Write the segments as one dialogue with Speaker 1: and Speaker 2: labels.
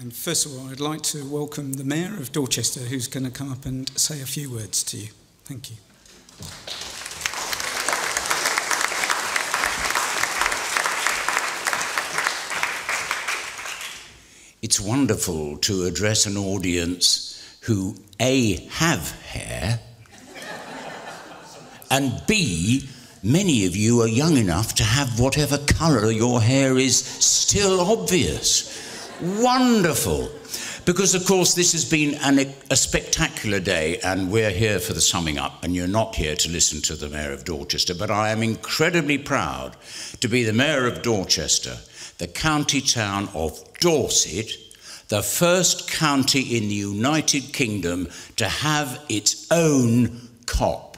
Speaker 1: And first of all, I'd like to welcome the Mayor of Dorchester, who's going to come up and say a few words to you. Thank you.
Speaker 2: It's wonderful to address an audience who A, have hair, and B, many of you are young enough to have whatever colour your hair is still obvious. Wonderful. Because, of course, this has been an, a spectacular day, and we're here for the summing up, and you're not here to listen to the Mayor of Dorchester. But I am incredibly proud to be the Mayor of Dorchester, the county town of Dorset, the first county in the United Kingdom to have its own cop.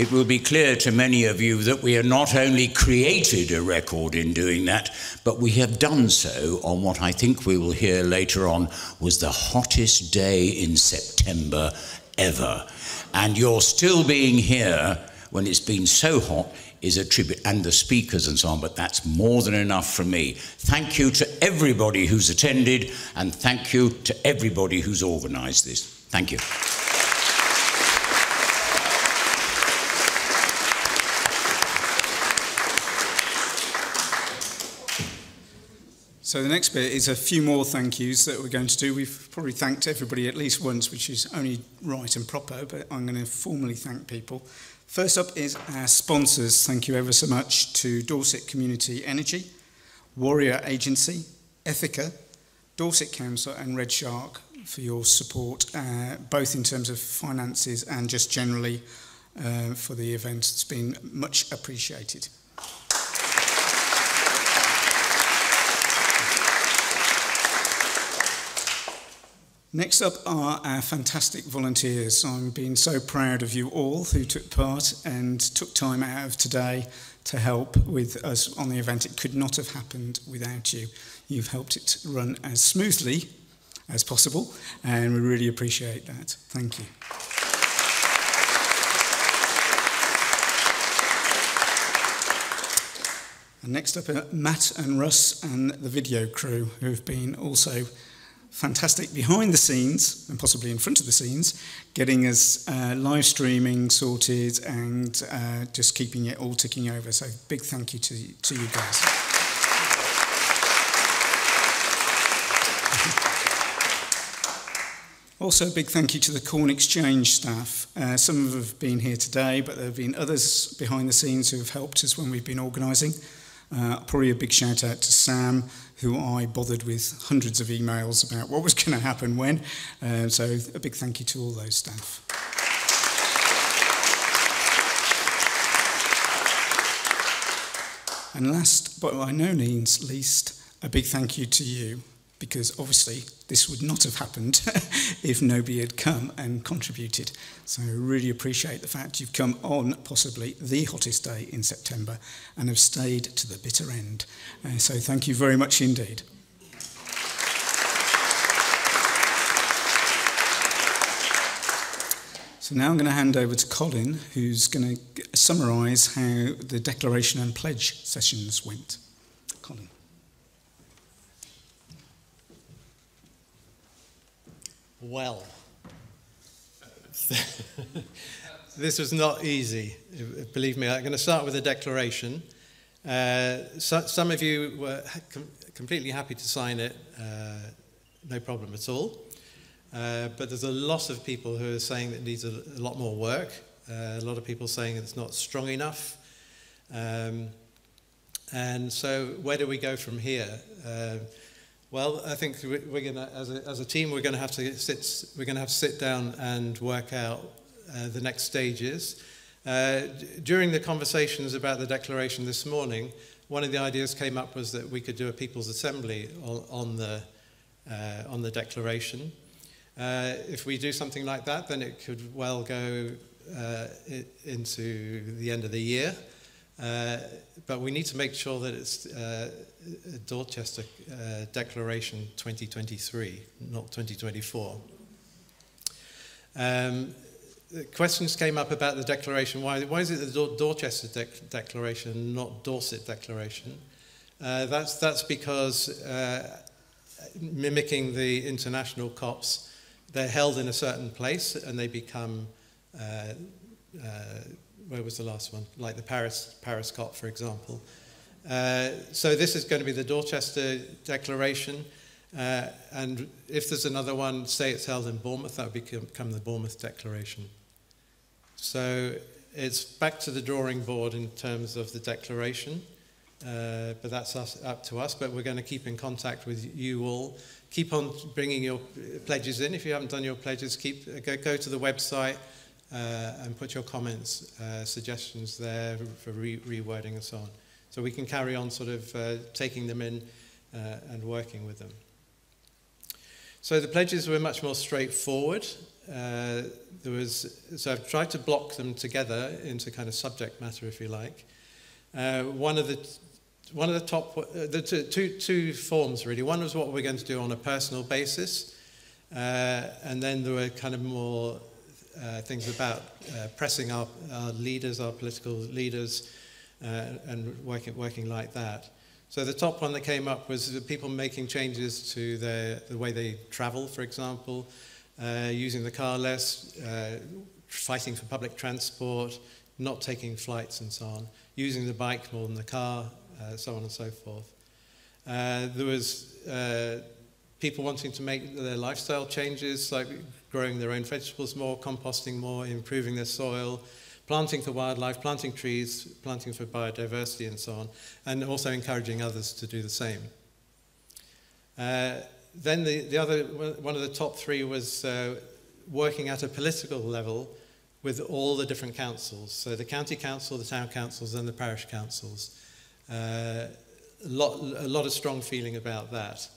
Speaker 2: It will be clear to many of you that we have not only created a record in doing that, but we have done so on what I think we will hear later on was the hottest day in September ever. And you're still being here when it's been so hot is a tribute, and the speakers and so on, but that's more than enough from me. Thank you to everybody who's attended, and thank you to everybody who's organised this. Thank you.
Speaker 1: So the next bit is a few more thank yous that we're going to do. We've probably thanked everybody at least once, which is only right and proper, but I'm going to formally thank people. First up is our sponsors. Thank you ever so much to Dorset Community Energy, Warrior Agency, Ethica, Dorset Council and Red Shark for your support, uh, both in terms of finances and just generally uh, for the event. It's been much appreciated. Next up are our fantastic volunteers. I'm being so proud of you all who took part and took time out of today to help with us on the event. It could not have happened without you. You've helped it run as smoothly as possible, and we really appreciate that. Thank you. And next up are Matt and Russ and the video crew, who have been also fantastic behind the scenes and possibly in front of the scenes, getting us uh, live streaming sorted and uh, just keeping it all ticking over. So big thank you to, to you guys. Also, a big thank you to the Corn Exchange staff. Uh, some of them have been here today, but there have been others behind the scenes who have helped us when we've been organising. Uh, probably a big shout out to Sam, who I bothered with hundreds of emails about what was going to happen when. Uh, so a big thank you to all those staff. And last but by no means least, a big thank you to you because obviously this would not have happened if nobody had come and contributed. So I really appreciate the fact you've come on possibly the hottest day in September and have stayed to the bitter end. Uh, so thank you very much indeed. So now I'm going to hand over to Colin, who's going to summarise how the declaration and pledge sessions went.
Speaker 3: Well, this was not easy, believe me. I'm going to start with a declaration. Uh, so, some of you were com completely happy to sign it, uh, no problem at all. Uh, but there's a lot of people who are saying that it needs a, a lot more work. Uh, a lot of people saying it's not strong enough. Um, and so, where do we go from here? Well, I think we're going to, as a, as a team, we're going to have to sit, we're going to have to sit down and work out uh, the next stages. Uh, during the conversations about the declaration this morning, one of the ideas came up was that we could do a people's assembly on, on the uh, on the declaration. Uh, if we do something like that, then it could well go uh, into the end of the year. Uh, but we need to make sure that it's uh, Dorchester uh, Declaration 2023, not 2024. Um, questions came up about the declaration. Why, why is it the Dorchester Declaration, not Dorset Declaration? Uh, that's, that's because uh, mimicking the international COPs, they're held in a certain place and they become, uh, where was the last one? Like the Paris, Paris COP, for example. Uh, so this is going to be the Dorchester Declaration. Uh, and if there's another one, say it's held in Bournemouth, that would become the Bournemouth Declaration. So it's back to the drawing board in terms of the declaration. Uh, but that's us, up to us. But we're going to keep in contact with you all. Keep on bringing your pledges in. If you haven't done your pledges, keep go, go to the website and put your comments, uh, suggestions there for re- rewording and so on. So we can carry on sort of uh, taking them in uh, and working with them. So the pledges were much more straightforward. there was, so I've tried to block them together into kind of subject matter, if you like. Uh, one of the one of the top, uh, the forms really. One was what we're going to do on a personal basis, uh, and then there were kind of more uh, things about uh, pressing our, our, leaders, our political leaders, uh, and working, working like that. So the top one that came up was people making changes to their, the way they travel, for example, uh, using the car less, fighting for public transport, not taking flights and so on, using the bike more than the car, uh, so on and so forth. Uh, there was uh, people wanting to make their lifestyle changes, like growing their own vegetables more, composting more, improving their soil, planting for wildlife, planting trees, planting for biodiversity, and so on, and also encouraging others to do the same. Uh, then the, the other one of the top three was uh, working at a political level with all the different councils. So the county council, the town councils, and the parish councils. Uh, lot, a lot of strong feeling about that.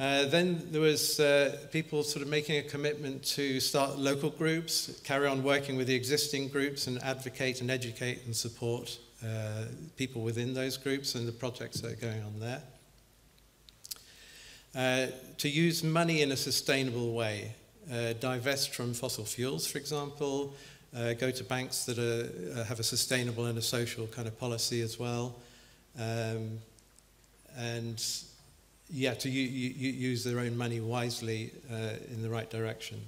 Speaker 3: Uh, then there was uh, people sort of making a commitment to start local groups, carry on working with the existing groups and advocate and educate and support uh, people within those groups and the projects that are going on there. Uh, to use money in a sustainable way, uh, divest from fossil fuels, for example, go to banks that are, have a sustainable and a social kind of policy as well. Um, and yeah, to use their own money wisely uh, in the right direction.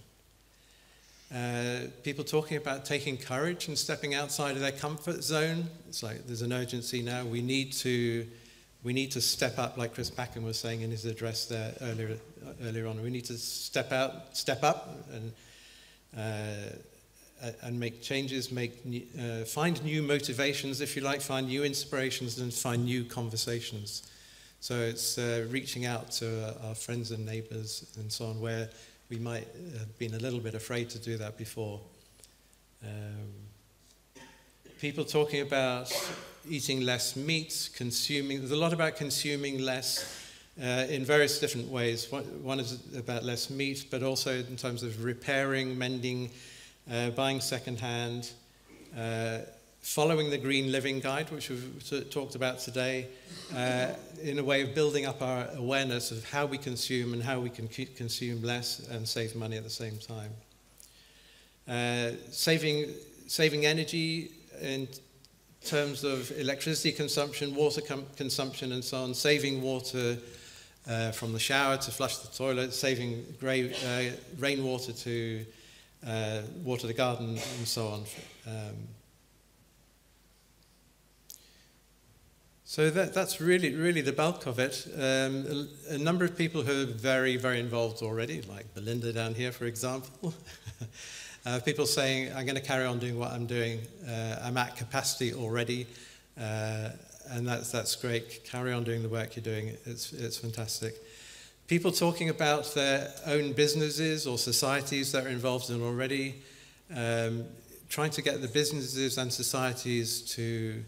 Speaker 3: Uh, people talking about taking courage and stepping outside of their comfort zone. It's like there's an urgency now. We need to, we need to step up, like Chris Packham was saying in his address there earlier, earlier on. We need to step out, step up, and uh, and make changes, make uh, find new motivations, if you like, find new inspirations, and find new conversations. So it's uh, reaching out to uh, our friends and neighbours and so on, where we might have been a little bit afraid to do that before. Um, people talking about eating less meat, consuming. There's a lot about consuming less. Uh, in various different ways. One is about less meat, but also in terms of repairing, mending, uh, buying secondhand, uh, following the Green Living Guide, which we've talked about today, uh, in a way of building up our awareness of how we consume and how we can consume less and save money at the same time. Uh, saving, saving energy in terms of electricity consumption, water consumption, and so on, saving water uh, from the shower to flush the toilet, saving gray, uh, rainwater to uh, water the garden, and so on. Um, so that, that's really, really the bulk of it. Um, a, a, number of people who are very, very involved already, like Belinda down here, for example. uh, people saying, I'm going to carry on doing what I'm doing. Uh, I'm at capacity already. Uh, and that's, that's great. Carry on doing the work you're doing. It's, it's fantastic. People talking about their own businesses or societies that are involved in already, um, trying to get the businesses and societies to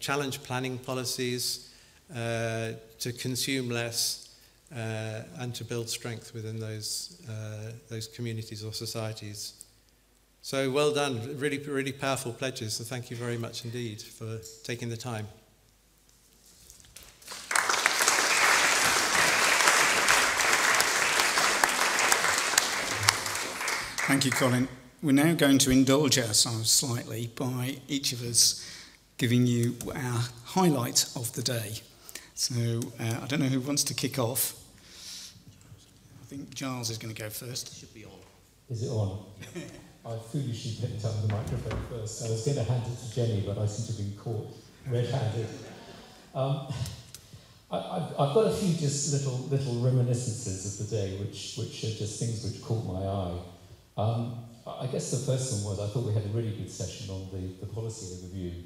Speaker 3: challenge planning policies, uh, to consume less, uh, and to build strength within those, uh, those communities or societies. So well done, really, really powerful pledges. So thank you very much indeed for taking the time.
Speaker 1: Thank you, Colin. we're now going to indulge ourselves slightly by each of us giving you our highlight of the day. So uh, I don't know who wants to kick off. I think Giles is going to go first.
Speaker 2: It should be on.
Speaker 4: Is it on? I foolishly picked up the microphone first. I was going to hand it to Jenny, but I seem to have been caught red-handed. Um, I, have got a few just little little reminiscences of the day, which which are just things which caught my eye. Um, I guess the first one was I thought we had a really good session on the, the policy overview.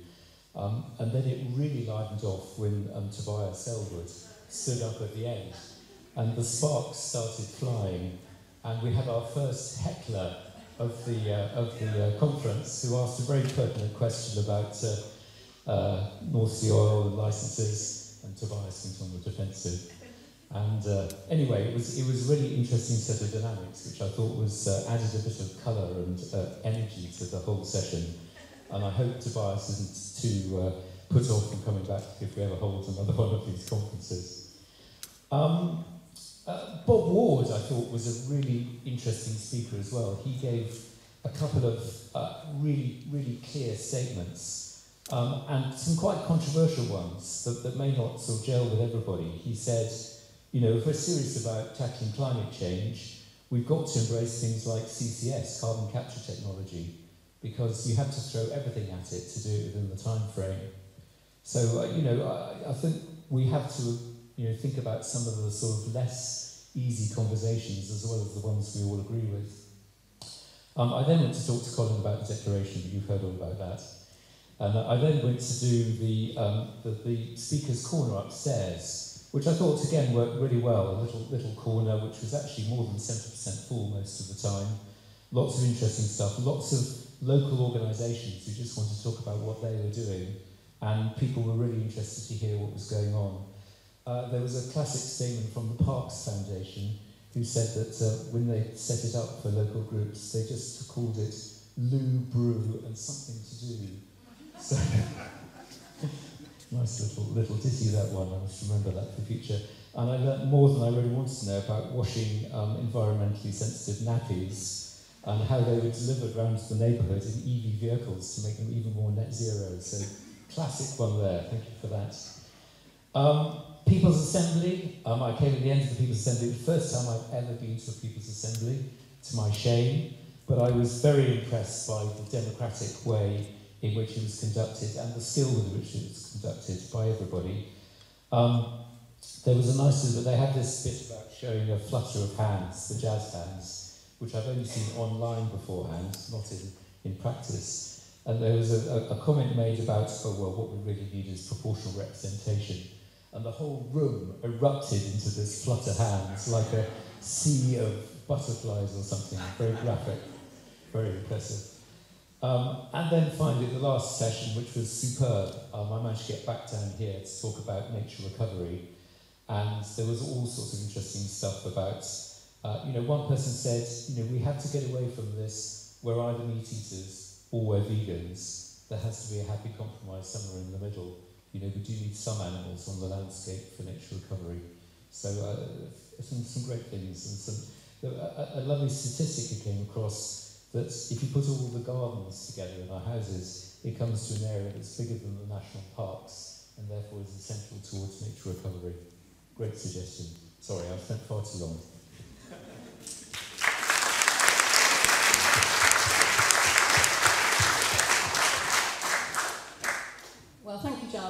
Speaker 4: Um, and then it really lightened off when um, Tobias Ellwood stood up at the end and the sparks started flying and we had our first heckler of the, uh, of the uh, conference who asked a very pertinent question about uh, uh North Sea oil and licenses and Tobias went on the defensive. And uh, anyway, it was, it was a really interesting set of dynamics, which I thought was uh, added a bit of colour and energy to the whole session. And I hope Tobias isn't too uh, put off from coming back if we ever hold another one of these conferences. Um, uh, Bob Ward, I thought, was a really interesting speaker as well. He gave a couple of uh, really, really clear statements um, and some quite controversial ones that, that may not sort of gel with everybody. He said, you know, if we're serious about tackling climate change, we've got to embrace things like CCS, carbon capture technology, because you have to throw everything at it to do it within the time frame. So, uh, you know, I, I think we have to, you know, think about some of the sort of less easy conversations as well as the ones we all agree with. Um, I then went to talk to Colin about the declaration, you've heard all about that. And I then went to do the, um, the, the speaker's corner upstairs, which I thought again worked really well. A little, little corner, which was actually more than 70% full most of the time. Lots of interesting stuff, lots of local organisations who just wanted to talk about what they were doing, and people were really interested to hear what was going on. Uh, there was a classic statement from the Parks Foundation who said that uh, when they set it up for local groups, they just called it Lou Brew and something to do. So, nice little little ditty that one. I must remember that for future. And I learned more than I really wanted to know about washing um, environmentally sensitive nappies and how they were delivered around the neighbourhood in EV vehicles to make them even more net zero. So, classic one there. Thank you for that. Um, People's Assembly. Um, I came at the end of the People's Assembly. The first time I've ever been to a People's Assembly, to my shame. But I was very impressed by the democratic way in which it was conducted and the skill with which it was conducted by everybody. Um, there was a nice, but they had this bit about showing a flutter of hands, the jazz hands, which I've only seen online beforehand, not in, in practice. And there was a, a, comment made about, oh, well, what we really need is proportional representation. And the whole room erupted into this flutter hands, like a sea of butterflies or something. Very graphic, very impressive. Um, and then finally, the last session, which was superb, um, I managed to get back down here to talk about nature recovery. And there was all sorts of interesting stuff about uh, you know, one person said, you know, we have to get away from this. We're either meat eaters or we're vegans. There has to be a happy compromise somewhere in the middle. You know, we do need some animals on the landscape for nature recovery. So uh, some, some great things and some a, a lovely statistic I came across that if you put all the gardens together in our houses, it comes to an area that's bigger than the national parks and therefore is essential towards nature recovery. Great suggestion. Sorry, I've spent far too long.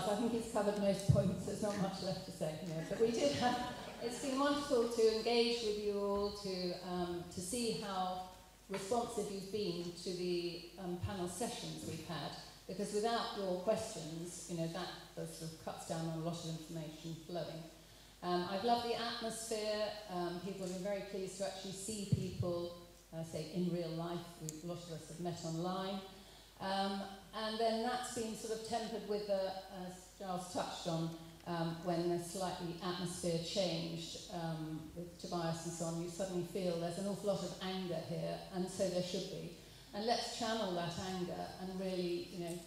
Speaker 5: I think he's covered most points. There's not much left to say. Know. But we did have, it's been wonderful to engage with you all, to, um, to see how responsive you've been to the um, panel sessions we've had. Because without your questions, you know, that, sort of cuts down on a lot of information flowing. Um, I've loved the atmosphere. Um, people have been very pleased to actually see people, uh, say, in real life. A lot of us have met online. Um, and then that's been sort of tempered with, the, as Giles touched on, um, when the slightly atmosphere changed um, with Tobias and so on, you suddenly feel there's an awful lot of anger here, and so there should be. And let's channel that anger and really, you know,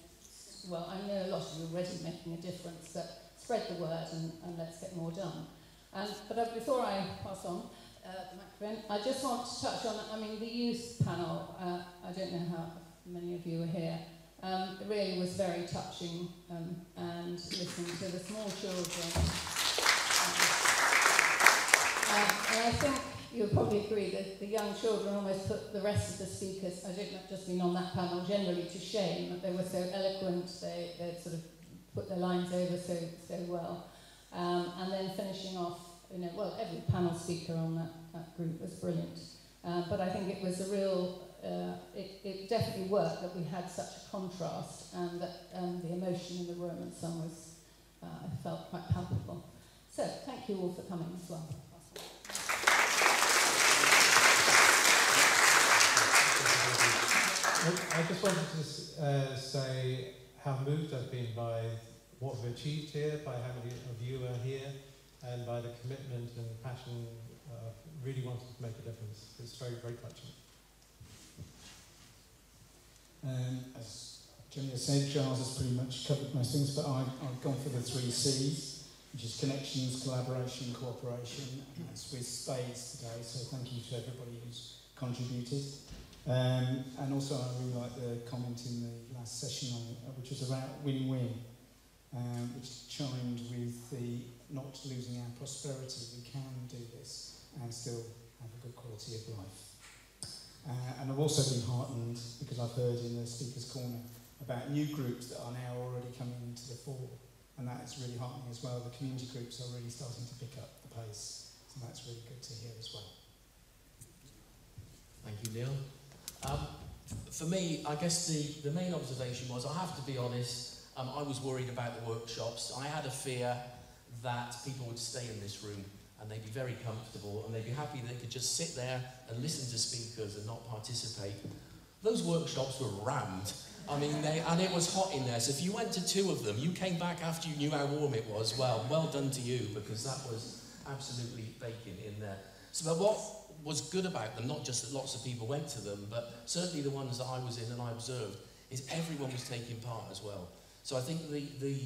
Speaker 5: well, I know a lot of you are already making a difference, but spread the word and, and let's get more done. And, but uh, before I pass on, uh, I just want to touch on, I mean, the youth panel, uh, I don't know how many of you are here, um, really was very touching um, and listening to the small children. Um, and I think you'll probably agree that the young children almost put the rest of the speakers, I don't just been on that panel generally, to shame. They were so eloquent, they, they sort of put their lines over so, so well. Um, and then finishing off, you know, well, every panel speaker on that, that group was brilliant. Um, but I think it was a real uh, it, it definitely worked that we had such a contrast and that um, the emotion in the room and some was, uh, felt quite palpable. So thank you all for coming as well.
Speaker 3: I just wanted to uh, say how moved I've been by what we've achieved here, by how many of you are here, and by the commitment and passion uh, really wanting to make a difference. It's very, very touching.
Speaker 1: Um, as Jenny has said, Giles has pretty much covered most things, but I've, I've gone for the three C's, which is connections, collaboration, cooperation, and that's with spades today, so thank you to everybody who's contributed. Um, and also I really like the comment in the last session on, which was about win-win, um, which chimed with the not losing our prosperity. We can do this and still have a good quality of life. Uh, and I've also been heartened because I've heard in the Speaker's Corner about new groups that are now already coming into the fore. And that is really heartening as well. The community groups are really starting to pick up the pace. So that's really good to hear as well.
Speaker 6: Thank you, Neil. Um, for me, I guess the, the main observation was, I have to be honest, um, I was worried about the workshops. I had a fear that people would stay in this room and they'd be very comfortable and they'd be happy they could just sit there and listen to speakers and not participate. Those workshops were rammed. I mean, they, and it was hot in there. So if you went to two of them, you came back after you knew how warm it was. Well, well done to you because that was absolutely baking in there. So, but what was good about them, not just that lots of people went to them, but certainly the ones that I was in and I observed, is everyone was taking part as well. So I think the, the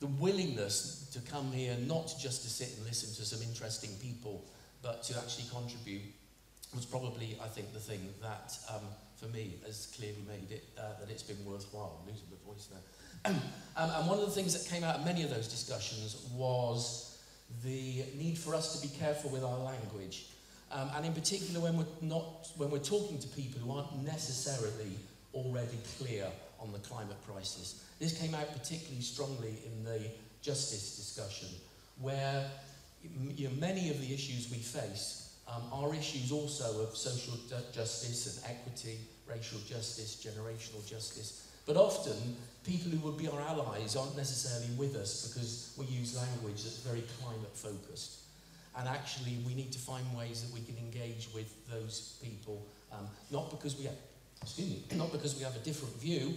Speaker 6: the willingness to come here, not just to sit and listen to some interesting people, but to actually contribute, was probably, I think, the thing that, um, for me, has clearly made it, uh, that it's been worthwhile. I'm losing my voice now. um, and one of the things that came out of many of those discussions was the need for us to be careful with our language. Um, and in particular, when we're, not, when we're talking to people who aren't necessarily already clear on the climate crisis. This came out particularly strongly in the justice discussion, where you know, many of the issues we face um, are issues also of social justice and equity, racial justice, generational justice. But often, people who would be our allies aren't necessarily with us because we use language that's very climate focused. And actually, we need to find ways that we can engage with those people, um, not because we have, excuse me, not because we have a different view,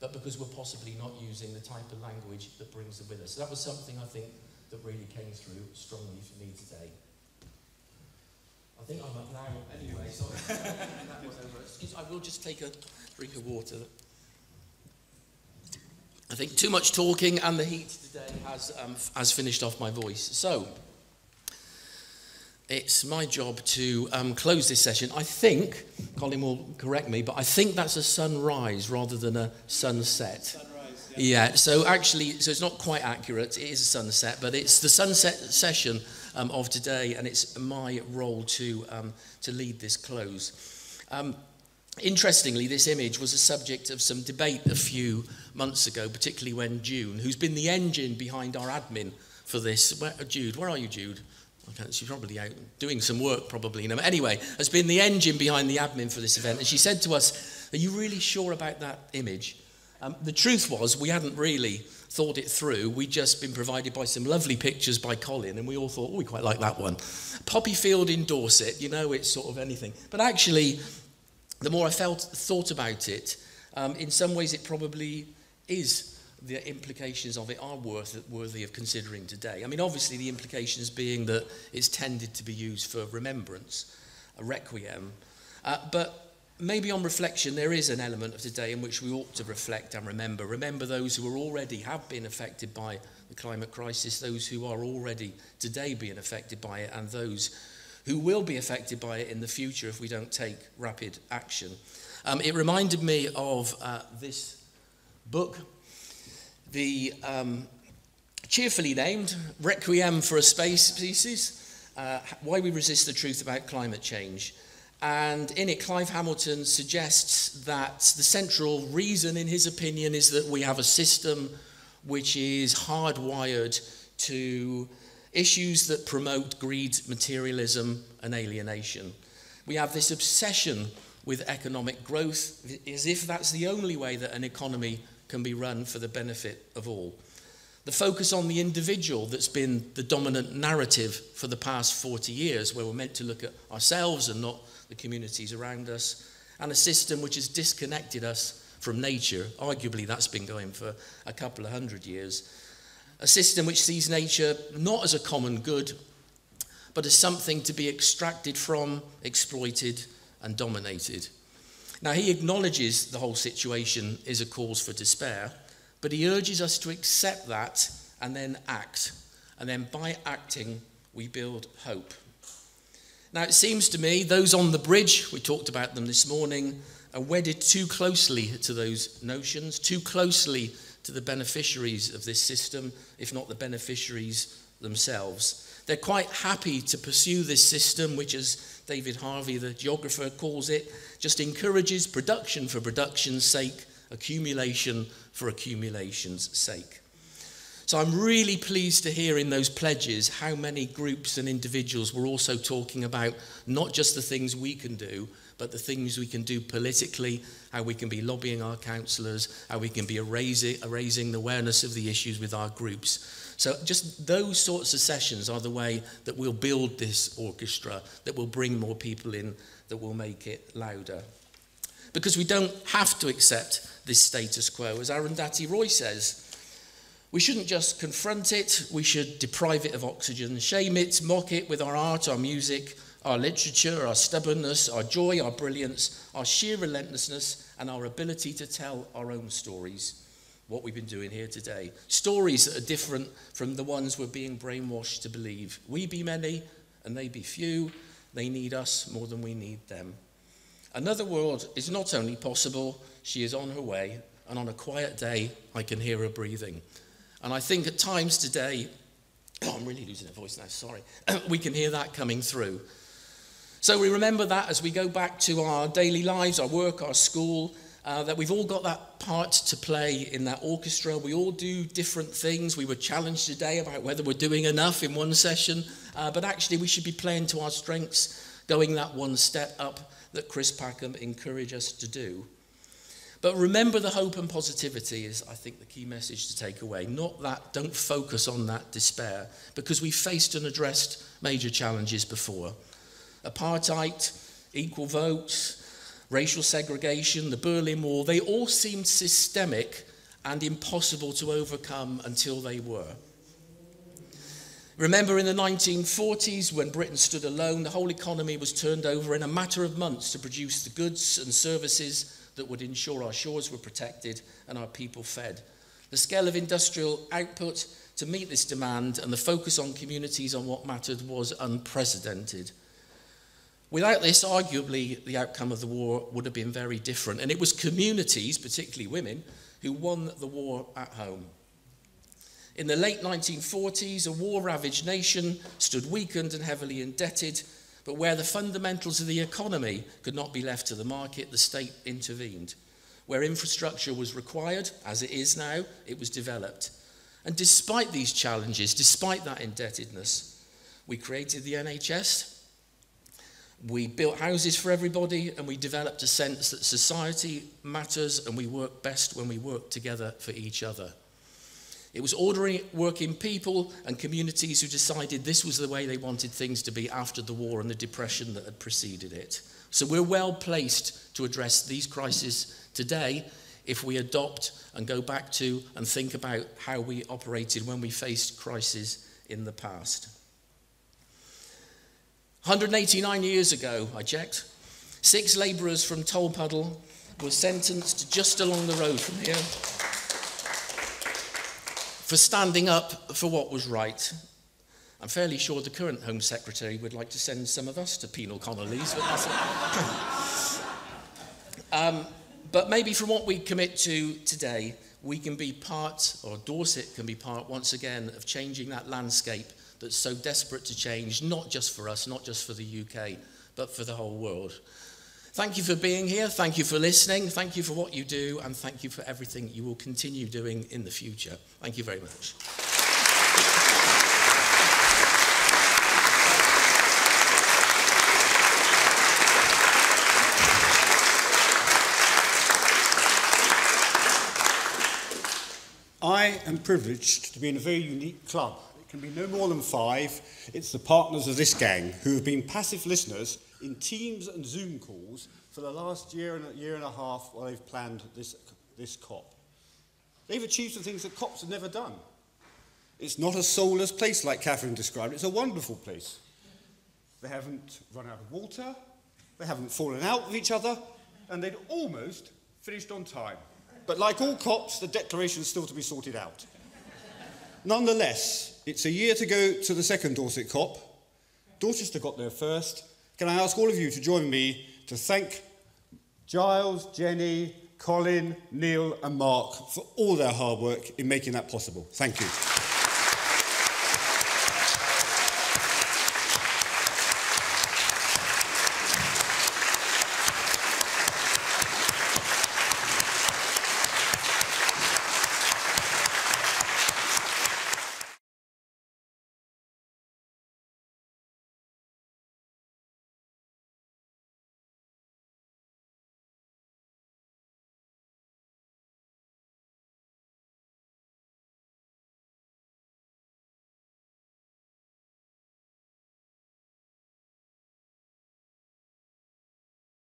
Speaker 6: but because we're possibly not using the type of language that brings them with us. So that was something I think that really came through strongly for me today. I think I'm up now anyway, so that was over. Excuse, I will just take a drink of water. I think too much talking and the heat today has, um, has finished off my voice. So, it's my job to um, close this session. I think, Colin will correct me, but I think that's a sunrise rather than a sunset. Sunrise, yeah. yeah. so actually, so it's not quite accurate. It is a sunset, but it's the sunset session um, of today, and it's my role to, um, to lead this close. Um, interestingly, this image was a subject of some debate a few months ago, particularly when June, who's been the engine behind our admin for this. Where, Jude, where are you, Jude? She's probably out doing some work, probably. Know. Anyway, has been the engine behind the admin for this event. And she said to us, Are you really sure about that image? Um, the truth was, we hadn't really thought it through. We'd just been provided by some lovely pictures by Colin, and we all thought, oh, we quite like that one. Poppy Field in Dorset, you know, it's sort of anything. But actually, the more I felt, thought about it, um, in some ways it probably is the implications of it are worth, worthy of considering today. I mean, obviously, the implications being that it's tended to be used for remembrance, a requiem. Uh, but maybe on reflection, there is an element of today in which we ought to reflect and remember. Remember those who are already have been affected by the climate crisis, those who are already today being affected by it, and those who will be affected by it in the future if we don't take rapid action. Um, it reminded me of uh, this book, the um, cheerfully named Requiem for a Space Species uh, Why We Resist the Truth About Climate Change. And in it, Clive Hamilton suggests that the central reason, in his opinion, is that we have a system which is hardwired to issues that promote greed, materialism, and alienation. We have this obsession with economic growth as if that's the only way that an economy can be run for the benefit of all. The focus on the individual that's been the dominant narrative for the past 40 years, where we're meant to look at ourselves and not the communities around us, and a system which has disconnected us from nature. Arguably, that's been going for a couple of hundred years. A system which sees nature not as a common good, but as something to be extracted from, exploited, and dominated. Now, he acknowledges the whole situation is a cause for despair, but he urges us to accept that and then act. And then by acting, we build hope. Now, it seems to me those on the bridge, we talked about them this morning, are wedded too closely to those notions, too closely to the beneficiaries of this system, if not the beneficiaries themselves. They're quite happy to pursue this system, which, as David Harvey, the geographer, calls it, just encourages production for production's sake, accumulation for accumulation's sake. So I'm really pleased to hear in those pledges how many groups and individuals were also talking about not just the things we can do, but the things we can do politically, how we can be lobbying our councillors, how we can be raising, raising the awareness of the issues with our groups. So, just those sorts of sessions are the way that we'll build this orchestra, that will bring more people in, that will make it louder. Because we don't have to accept this status quo. As Arundhati Roy says, we shouldn't just confront it, we should deprive it of oxygen, shame it, mock it with our art, our music, our literature, our stubbornness, our joy, our brilliance, our sheer relentlessness, and our ability to tell our own stories. What we've been doing here today. Stories that are different from the ones we're being brainwashed to believe. We be many and they be few. They need us more than we need them. Another world is not only possible, she is on her way, and on a quiet day, I can hear her breathing. And I think at times today, oh, I'm really losing a voice now, sorry, we can hear that coming through. So we remember that as we go back to our daily lives, our work, our school, uh, that we've all got that part to play in that orchestra. We all do different things. We were challenged today about whether we're doing enough in one session, uh, but actually we should be playing to our strengths, going that one step up that Chris Packham encouraged us to do. But remember the hope and positivity is, I think, the key message to take away. Not that, don't focus on that despair, because we faced and addressed major challenges before apartheid, equal votes, racial segregation, the Berlin Wall, they all seemed systemic and impossible to overcome until they were. Remember in the 1940s when Britain stood alone, the whole economy was turned over in a matter of months to produce the goods and services that would ensure our shores were protected and our people fed. The scale of industrial output to meet this demand and the focus on communities on what mattered was unprecedented. Without this, arguably, the outcome of the war would have been very different. And it was communities, particularly women, who won the war at home. In the late 1940s, a war ravaged nation stood weakened and heavily indebted, but where the fundamentals of the economy could not be left to the market, the state intervened. Where infrastructure was required, as it is now, it was developed. And despite these challenges, despite that indebtedness, we created the NHS, we built houses for everybody and we developed a sense that society matters and we work best when we work together for each other. It was ordinary working people and communities who decided this was the way they wanted things to be after the war and the depression that had preceded it. So we're well placed to address these crises today if we adopt and go back to and think about how we operated when we faced crises in the past. 189 years ago, I checked, six labourers from Tolpuddle were sentenced just along the road from here for standing up for what was right. I'm fairly sure the current Home Secretary would like to send some of us to penal colonies, but that's um, but maybe from what we commit to today, we can be part, or Dorset can be part once again, of changing that landscape that's so desperate to change, not just for us, not just for the UK, but for the whole world. Thank you for being here. Thank you for listening. Thank you for what you do. And thank you for everything you will continue doing in the future. Thank you very much.
Speaker 7: I am privileged to be in a very unique club. Can be no more than five. It's the partners of this gang who have been passive listeners in Teams and Zoom calls for the last year and a year and a half while they've planned this, this COP. They've achieved some things that COPs have never done. It's not a soulless place like Catherine described. It's a wonderful place. They haven't run out of water, they haven't fallen out with each other, and they'd almost finished on time. But like all COPs, the declaration is still to be sorted out. Nonetheless, it's a year to go to the second Dorset COP. Dorchester got there first. Can I ask all of you to join me to thank Giles, Jenny, Colin, Neil, and Mark for all their hard work in making that possible? Thank you.